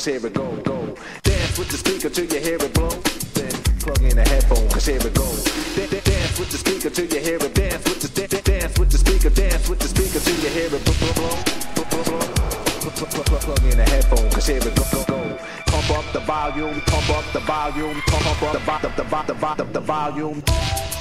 cause here it go, go. Dance with the speaker till you hear it blow. Then plug in a headphone, cause here it go. Dance with the speaker till you hear it. Dance with the dance with the speaker, dance with the speaker till you hear it blow. Plug in a headphone, cause here it go, go, go. Pump up the volume, pump up the volume, pump up the volume, the volume, the volume.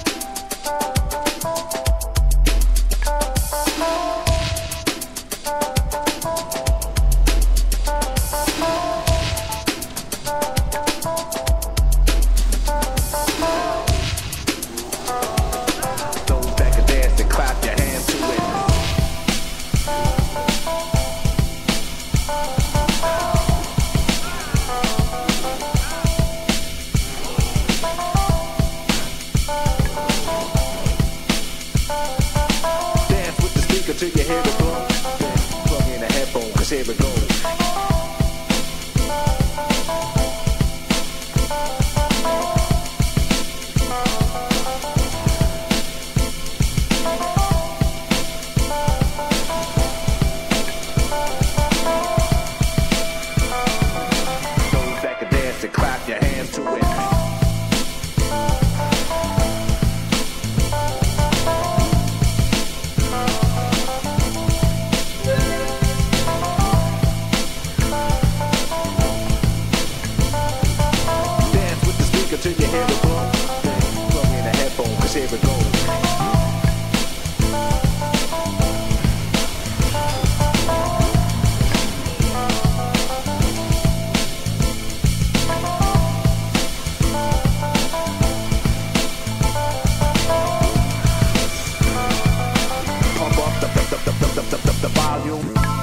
Radio.